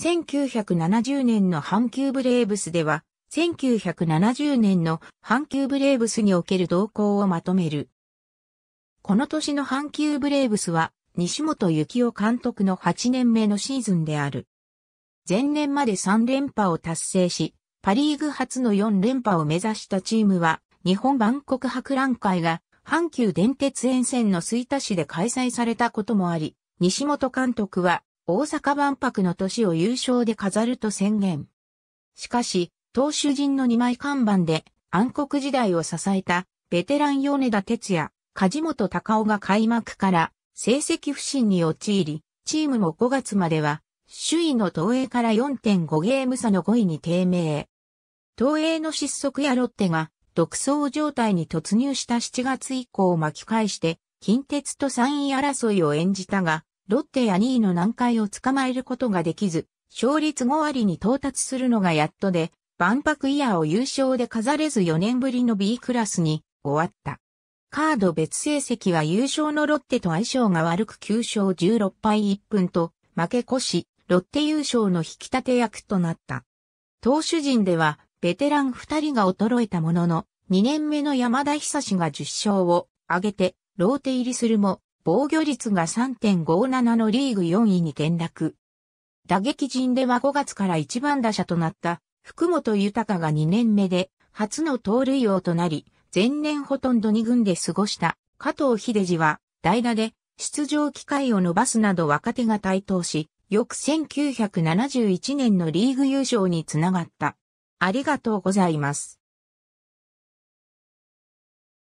1970年の阪急ブレーブスでは、1970年の阪急ブレーブスにおける動向をまとめる。この年の阪急ブレーブスは、西本幸雄監督の8年目のシーズンである。前年まで3連覇を達成し、パリーグ初の4連覇を目指したチームは、日本万国博覧会が阪急電鉄沿線の吹田市で開催されたこともあり、西本監督は大阪万博の年を優勝で飾ると宣言。しかし、投手陣の2枚看板で暗黒時代を支えたベテラン米田哲也、梶本隆夫が開幕から成績不振に陥り、チームも5月までは首位の東映から4.5ゲーム差の5位に低迷。東映の失速やロッテが独走状態に突入した7月以降を巻き返して近鉄と3位争いを演じたが、ロッテや2位の難解を捕まえることができず、勝率5割に到達するのがやっとで、万博イヤーを優勝で飾れず4年ぶりの B クラスに終わった。カード別成績は優勝のロッテと相性が悪く9勝16敗1分と負け越し、ロッテ優勝の引き立て役となった。投手陣ではベテラン2人が衰えたものの、2年目の山田久志が10勝を挙げてローテ入りするも防御率が3.57のリーグ4位に転落。打撃陣では5月から一番打者となった福本豊が2年目で初の盗塁王となり、前年ほとんど2軍で過ごした加藤秀治は代打で出場機会を伸ばすなど若手が台頭し、翌1971年のリーグ優勝につながった。ありがとうございます。